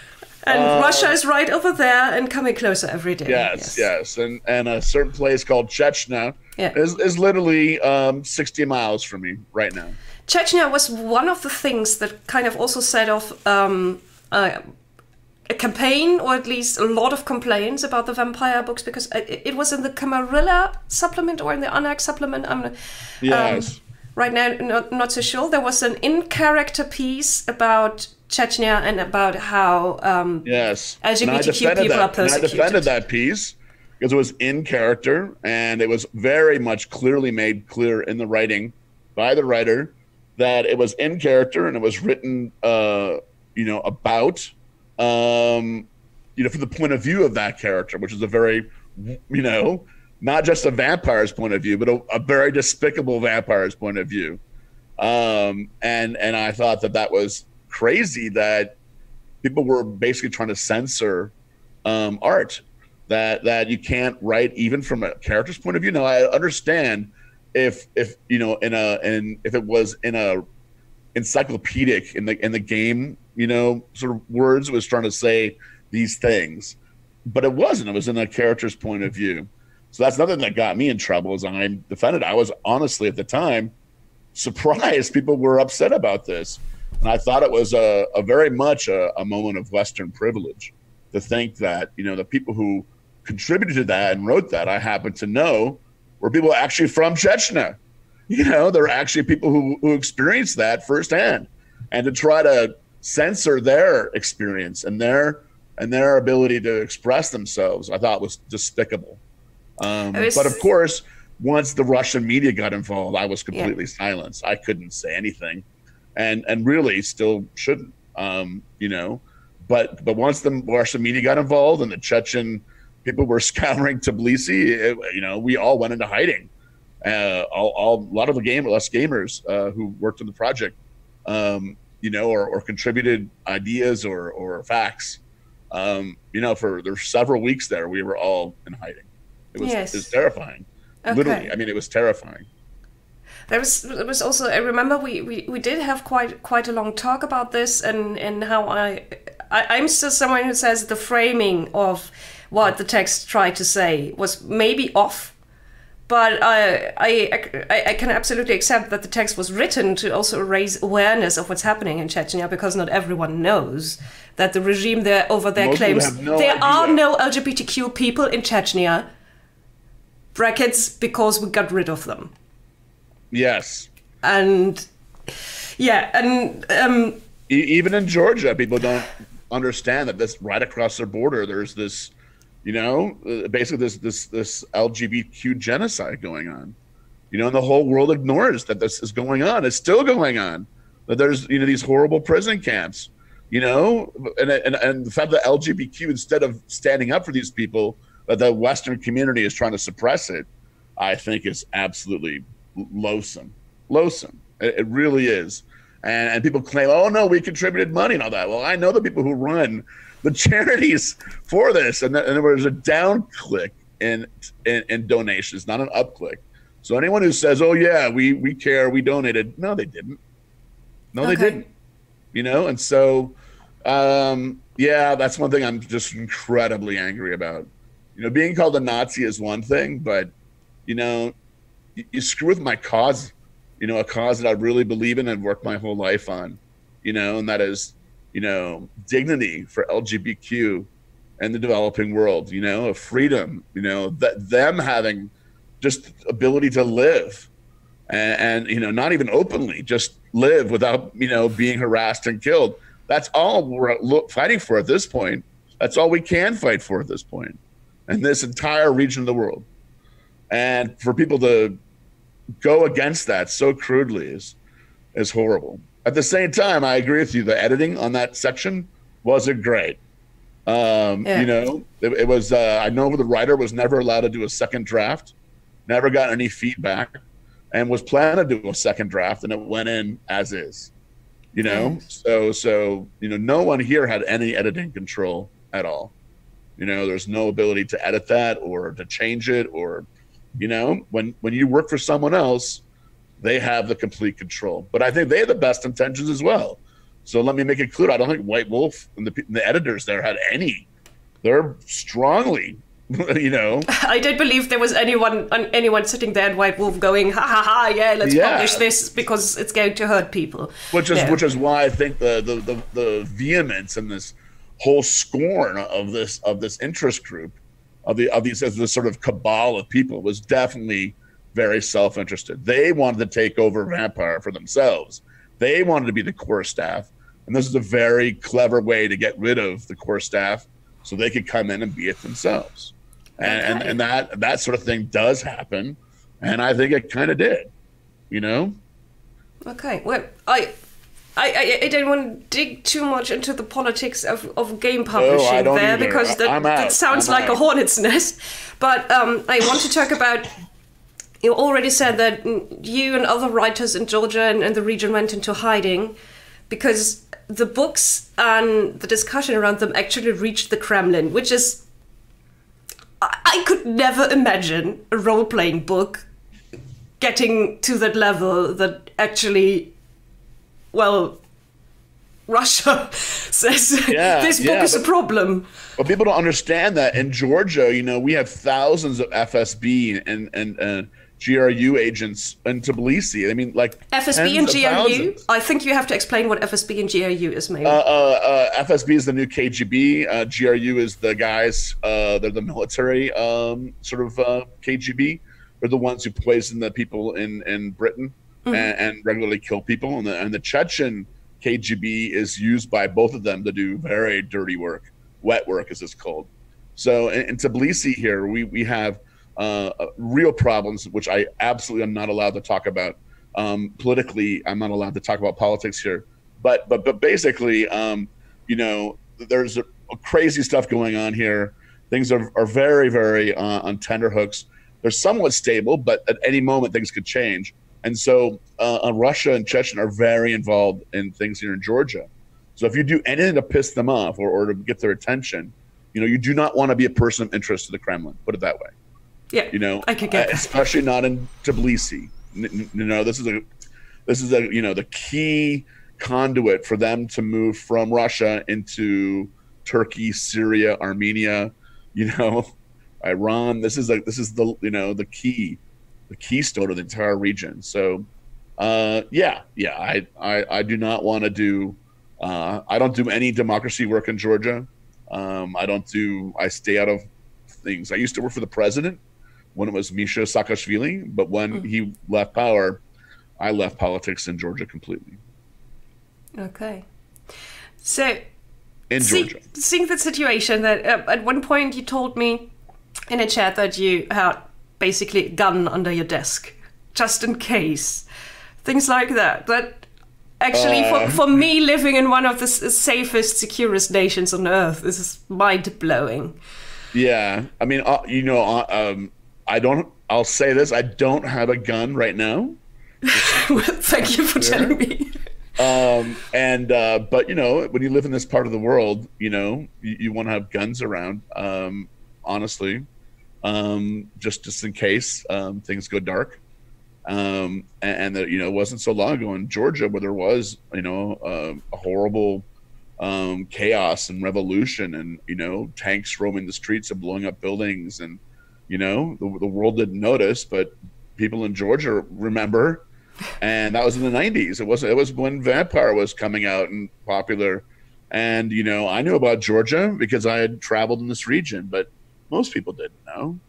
And uh, Russia is right over there and coming closer every day. Yes, yes, yes. And and a certain place called Chechnya yeah. is, is literally um, 60 miles from me right now. Chechnya was one of the things that kind of also set off um, uh, a campaign, or at least a lot of complaints about the vampire books, because it, it was in the Camarilla supplement or in the Anarch supplement. I'm um, right now not, not so sure. There was an in-character piece about Chechnya and about how um, yes LGBTQ people that. are persecuted. And I defended that piece because it was in character and it was very much clearly made clear in the writing by the writer that it was in character and it was written, uh, you know, about, um, you know, from the point of view of that character, which is a very, you know, not just a vampire's point of view, but a, a very despicable vampire's point of view. Um, and and I thought that that was crazy that people were basically trying to censor um, art. That that you can't write even from a character's point of view. Now I understand if if you know in a and if it was in a encyclopedic in the in the game you know sort of words was trying to say these things but it wasn't. It was in a character's point of view. So that's nothing that got me in trouble as i'm defended. I was honestly at the time surprised people were upset about this. And i thought it was a, a very much a, a moment of western privilege to think that you know the people who contributed to that and wrote that i happen to know were people actually from Chechnya. You know, there are actually people who, who experienced that firsthand. And to try to censor their experience and their and their ability to express themselves, I thought was despicable. Um, was, but of course, once the Russian media got involved, I was completely yeah. silenced. I couldn't say anything, and and really still shouldn't. Um, you know, but but once the Russian media got involved and the Chechen people were scouring Tbilisi, it, you know, we all went into hiding. Uh, all, all, a lot of the game, less gamers uh, who worked on the project um, you know, or, or contributed ideas or, or facts. Um, you know, for there's several weeks there, we were all in hiding. It was, Yes. it was terrifying. Okay. Literally, I mean, it was terrifying. There was there was also I remember we, we, we did have quite quite a long talk about this and, and how I, I I'm still someone who says the framing of what the text tried to say was maybe off, but I I, I I can absolutely accept that the text was written to also raise awareness of what's happening in Chechnya because not everyone knows that the regime there over there Most claims no there are no LGBTQ people in Chechnya. Brackets because we got rid of them Yes. and yeah and um even in Georgia, people don't understand that this right across their border, there's this, you know, uh, basically this this this LGBTQ genocide going on. You know, and the whole world ignores that this is going on. It's still going on. That there's you know these horrible prison camps. You know, and and and the fact that LGBTQ instead of standing up for these people, that the Western community is trying to suppress it, I think is absolutely loathsome. Loathsome. It, it really is. And, and people claim, oh no, we contributed money and all that. Well, I know the people who run the charities for this, and, and there was a down click in, in in donations, not an up click. So anyone who says, oh yeah, we we care, we donated, no, they didn't. No, they didn't. You know, and so um, yeah, that's one thing I'm just incredibly angry about. You know, being called a Nazi is one thing, but you know, you, you screw with my cause. You know, a cause that I really believe in and worked my whole life on. You know, and that is, you know, dignity for LGBTQ and the developing world. You know, of freedom. You know, that them having just ability to live and, and you know not even openly just live without you know being harassed and killed that's all we're fighting for at this point that's all we can fight for at this point in this entire region of the world and for people to go against that so crudely is is horrible at the same time i agree with you the editing on that section wasn't great um Yeah. you know it, it was uh, i know the writer was never allowed to do a second draft never got any feedback and was planning to do a second draft and it went in as is you know Yes. so so you know no one here had any editing control at all you know there's no ability to edit that or to change it or you know when when you work for someone else they have the complete control. But i think they have the best intentions as well. So let me make it clear i don't think white wolf and the, pe- the editors there had any. They're strongly you know. I don't believe there was anyone anyone sitting there at White Wolf going ha ha ha yeah let's Yeah. publish this because it's going to hurt people. Which is No. which is why I think the, the the the vehemence and this whole scorn of this of this interest group of the of these of this sort of cabal of people was definitely very self-interested. They wanted to take over Vampire for themselves. They wanted to be the core staff, and this is a very clever way to get rid of the core staff so they could come in and be it themselves. And and, Okay. and that that sort of thing does happen, and I think it kind of did. You know. Okay, well, I, I, I, I don't want to dig too much into the politics of, of game publishing Oh, there either. because that, that sounds I'm like a hornet's nest. But um, I want to talk about. You already said that you and other writers in Georgia and, and the region went into hiding because the books and the discussion around them actually reached the Kremlin, which is. I, I could never imagine a role playing book getting to that level that actually well russia says Yeah, this book yeah, is a problem But people don't understand that in Georgia, you know, we have thousands of FSB and and uh, GRU agents in Tbilisi. I mean, like fsb and gru i think you have to explain what fsb and gru is maybe Uh, uh, uh, FSB is the new KGB. Uh, GRU is the guys. Uh, they're the military um, sort of uh, KGB. They're the ones who poison the people in in Britain and, and regularly kill people. And the and the Chechen KGB is used by both of them to do very dirty work, wet work as it's called. So in, in Tbilisi here, we we have uh, uh, real problems, which I absolutely am not allowed to talk about. Um, politically, I'm not allowed to talk about politics here. But but but basically, um, you know, there's a, crazy stuff going on here. Things are, are very very uh, on tenterhooks. They're somewhat stable, but at any moment things could change. And so uh, Russia and Chechnya are very involved in things here in Georgia. So if you do anything to piss them off or, or to get their attention, you know, you do not want to be a person of interest to the Kremlin. Put it that way. Yeah, You know, I could get uh, especially not in Tbilisi. You know, this is a this is a you know the key conduit for them to move from Russia into Turkey, Syria, Armenia, you know, Iran. This is a this is the you know the key, the keystone of the entire region. So, uh, yeah, yeah, I I, I do not want to do. Uh, I don't do any democracy work in Georgia. Um, I don't do. I stay out of things. I used to work for the president when it was Misha Saakashvili, but when he left power, I left politics in Georgia completely. Okay. So, In see, Georgia. seeing the situation that uh, at one point you told me in a chat that you had basically a gun under your desk, just in case. Things like that. That actually, Uh. for, for me, living in one of the safest, securest nations on earth, this is mind blowing. Yeah, I mean, uh, you know, uh, um, I don't. I'll say this: I don't have a gun right now. Thank you for telling me. Um, and uh, but you know, when you live in this part of the world, you know, you, you want to have guns around. Um, honestly, um, just just in case um, things go dark. Um, and, and that you know, it wasn't so long ago in Georgia where there was you know uh, a horrible um, chaos and revolution, and you know, tanks roaming the streets and blowing up buildings, and you know, the, the world didn't notice, but people in Georgia remember. And that was in the 90s it was it was when vampire was coming out and popular. And you know i knew about georgia because i had traveled in this region but most people didn't know.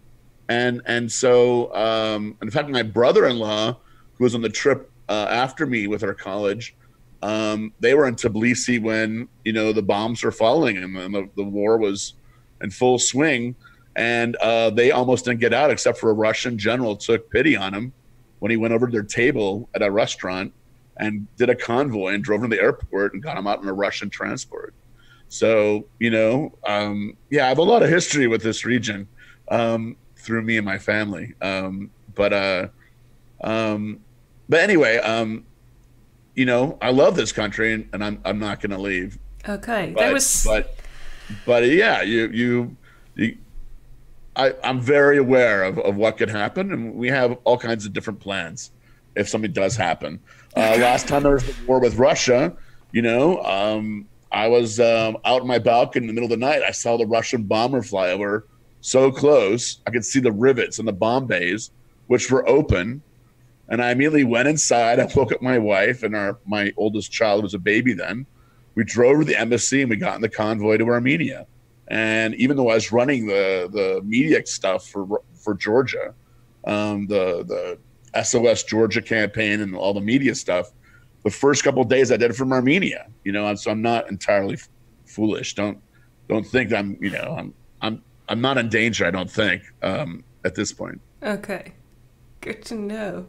And and so um in fact my brother-in-law who was on the trip uh, after me with our college um they were in tbilisi when you know the bombs were falling and the, the war was in full swing and uh, they almost didn't get out except for a russian general took pity on him when he went over to their table at a restaurant and did a convoy and drove them to the airport and got him out in a Russian transport. So, you know, um, yeah, I have a lot of history with this region um, through me and my family. Um, but, uh, um, but anyway, um, you know, I love this country and, and I'm, I'm not going to leave. Okay, But, that was. but, but yeah, you, you, you I, I'm very aware of, of what could happen, and we have all kinds of different plans if something does happen. Uh, last time there was the war with Russia, you know, um, I was um, out in my balcony in the middle of the night. I saw the Russian bomber fly over so close. I could see the rivets and the bomb bays, which were open. And I immediately went inside. I woke up my wife and our my oldest child was a baby then. We drove to the embassy and we got in the convoy to Armenia. And even though I was running the the media stuff for for Georgia, um, the the SOS Georgia campaign and all the media stuff, the first couple days I did it from Armenia. You know, so I'm not entirely f- foolish. Don't don't think I'm you know I'm I'm I'm not in danger. I don't think um, at this point. Okay, good to know.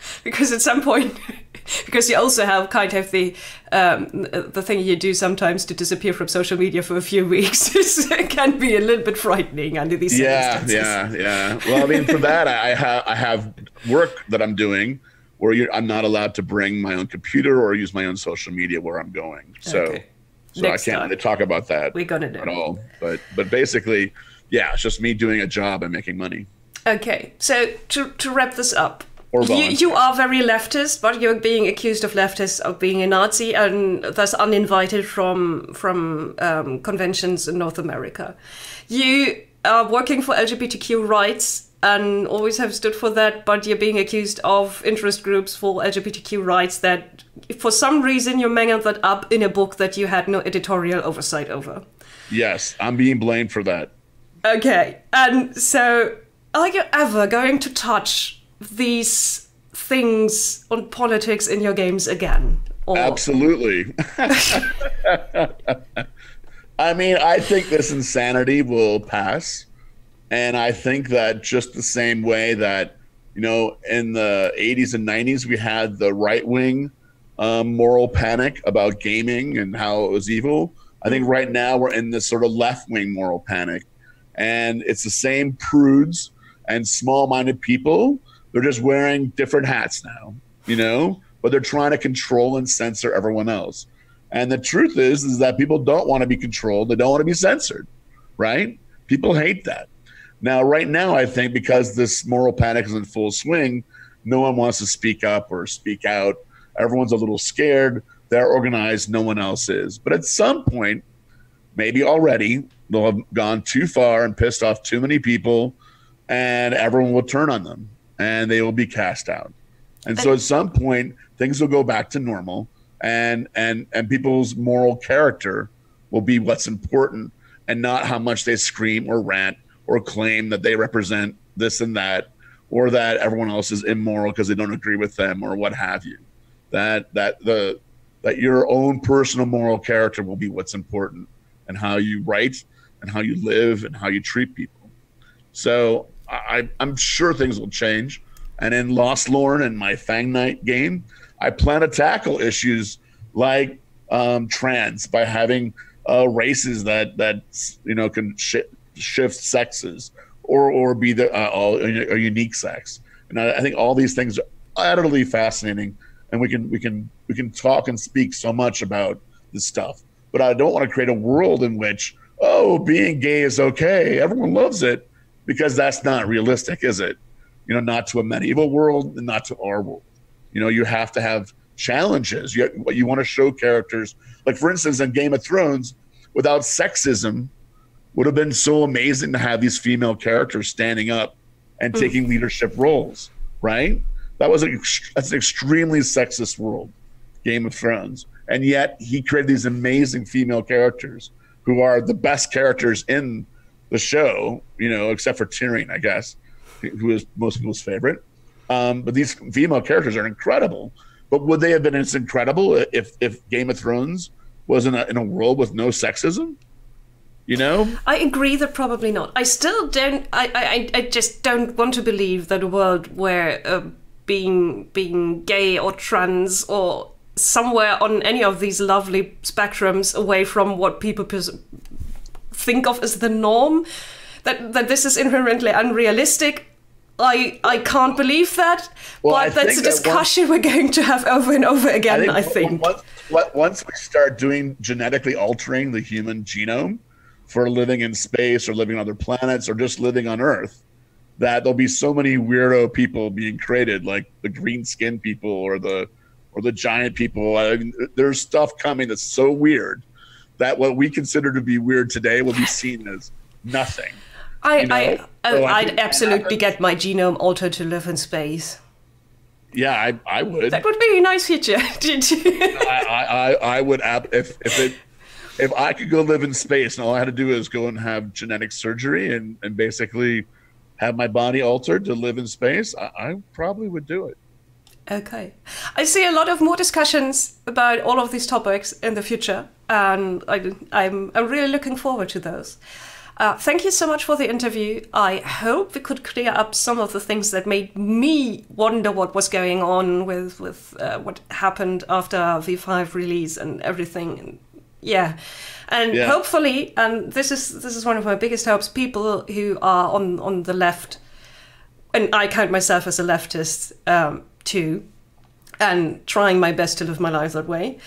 Because at some point, because you also have kind of the um, the thing you do sometimes to disappear from social media for a few weeks it can be a little bit frightening under these Yeah, circumstances. yeah, yeah. Well, I mean, for that, I have I have work that I'm doing where you're, I'm not allowed to bring my own computer or use my own social media where I'm going. So, Okay. so Next I can't time. really talk about that We're gonna do. at all. But but basically, yeah, it's just me doing a job and making money. Okay, so to, to wrap this up, Or you, you are very leftist, but you're being accused of leftist of being a Nazi and thus uninvited from from um, conventions in North America. You are working for LGBTQ rights and always have stood for that, but you're being accused of interest groups for LGBTQ rights that, for some reason, you mangled that up in a book that you had no editorial oversight over. Yes, I'm being blamed for that. Okay, and so are you ever going to touch these things on politics in your games again? Or Absolutely. I mean, I think this insanity will pass. And I think that just the same way that, you know, in the 80s and 90s, we had the right wing um, moral panic about gaming and how it was evil. I think right now we're in this sort of left wing moral panic. And it's the same prudes and small minded people They're just wearing different hats now, you know, but they're trying to control and censor everyone else. And the truth is, is that people don't want to be controlled. They don't want to be censored, right? People hate that. Now, right now, I think because this moral panic is in full swing, no one wants to speak up or speak out. Everyone's a little scared. They're organized. No one else is. But at some point, maybe already, they'll have gone too far and pissed off too many people, and everyone will turn on them and they will be cast out. And so at some point, things will go back to normal, and and and people's moral character will be what's important, and not how much they scream or rant or claim that they represent this and that, or that everyone else is immoral because they don't agree with them or what have you. That that the that your own personal moral character will be what's important, and how you write, and how you live, and how you treat people. So I, I'm sure things will change. And in Lost Lorn and my Fang Night game, I plan to tackle issues like um, trans by having uh, races that that you know can sh- shift sexes or or be the uh, all, a, a unique sex. And I, I think all these things are utterly fascinating, and we can we can we can talk and speak so much about this stuff. But I don't want to create a world in which oh, being gay is okay, everyone loves it, because that's not realistic, is it? you know, not to a medieval world and not to our world. You know, you have to have challenges. You, you want to show characters, like for instance, in Game of Thrones, without sexism, would have been so amazing to have these female characters standing up and mm. taking leadership roles, right? That was a, that's an extremely sexist world, Game of Thrones, and yet he created these amazing female characters who are the best characters in the show, you know, except for Tyrion, I guess who is most people's favorite. Um, but these female characters are incredible. But would they have been as incredible if if Game of Thrones was in a in a world with no sexism? You know, I agree that probably not. I still don't. I I, I just don't want to believe that a world where uh, being being gay or trans or somewhere on any of these lovely spectrums away from what people think of as the norm that that this is inherently unrealistic I I can't believe that, well, but I that's a discussion that once, we're going to have over and over again. I think, I think. Once, once we start doing genetically altering the human genome for living in space or living on other planets or just living on Earth, that there'll be so many weirdo people being created, like the green skin people or the or the giant people. I mean, there's stuff coming that's so weird that what we consider to be weird today will be seen as nothing. I, you know? Uh, I, so I'd absolutely get my genome altered to live in space. Yeah, I, I would. That would be a nice feature. I, I, I would if if it if I could go live in space and all I had to do is go and have genetic surgery and, and basically have my body altered to live in space, I, I probably would do it. Okay. I see a lot of more discussions about all of these topics in the future, and I, I'm, I'm really looking forward to those. Uh, thank you so much for the interview. I hope we could clear up some of the things that made me wonder what was going on with with uh, what happened after V5 release and everything. And yeah, and yeah. hopefully, and this is this is one of my biggest hopes. People who are on on the left, and I count myself as a leftist um, and trying my best to live my life that way.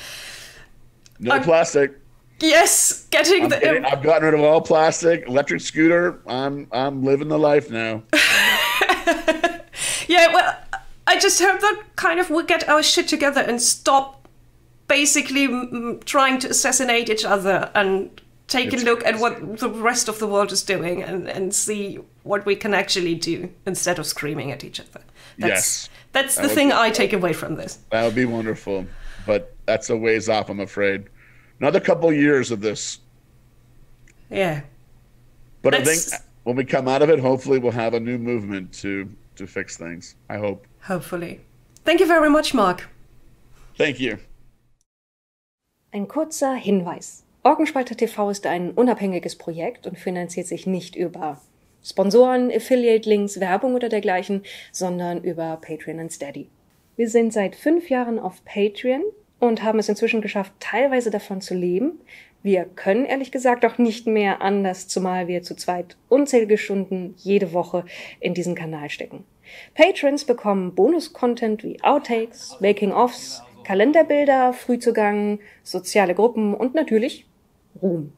No I'm, plastic. Yes, getting I'm the. Getting, I've gotten rid of all plastic, electric scooter. I'm I'm living the life now. yeah, well, I just hope that kind of we get our shit together and stop basically trying to assassinate each other and take it's, a look at what the rest of the world is doing and, and see what we can actually do instead of screaming at each other. That's, yes. That's that the thing I take away from this. That would be wonderful. But that's a ways off, I'm afraid another couple years of this. Yeah. But That's... I think when we come out of it, hopefully we'll have a new movement to to fix things. I hope. Hopefully. Thank you very much, Mark. Thank you. Ein kurzer Hinweis. Orkenspalter TV ist ein unabhängiges Projekt und finanziert sich nicht über Sponsoren, Affiliate-Links, Werbung oder dergleichen, sondern über Patreon und Steady. Wir sind seit fünf Jahren auf Patreon und haben es inzwischen geschafft, teilweise davon zu leben. Wir können ehrlich gesagt auch nicht mehr anders, zumal wir zu zweit unzählige Stunden jede Woche in diesen Kanal stecken. Patrons bekommen Bonus-Content wie Outtakes, Making-ofs, Kalenderbilder, Frühzugang, soziale Gruppen und natürlich Ruhm.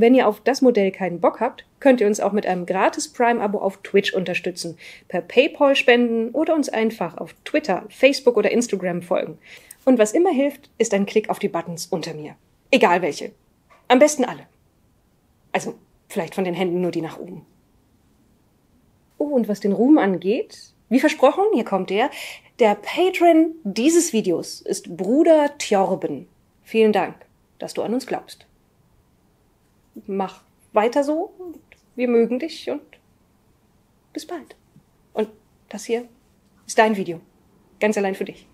Wenn ihr auf das Modell keinen Bock habt, könnt ihr uns auch mit einem gratis Prime-Abo auf Twitch unterstützen, per PayPal spenden oder uns einfach auf Twitter, Facebook oder Instagram folgen. Und was immer hilft, ist ein Klick auf die Buttons unter mir. Egal welche. Am besten alle. Also vielleicht von den Händen nur die nach oben. Oh, und was den Ruhm angeht, wie versprochen, hier kommt er. Der Patron dieses Videos ist Bruder Tjorben. Vielen Dank, dass du an uns glaubst. Mach weiter so. Wir mögen dich und bis bald. Und das hier ist dein Video. Ganz allein für dich.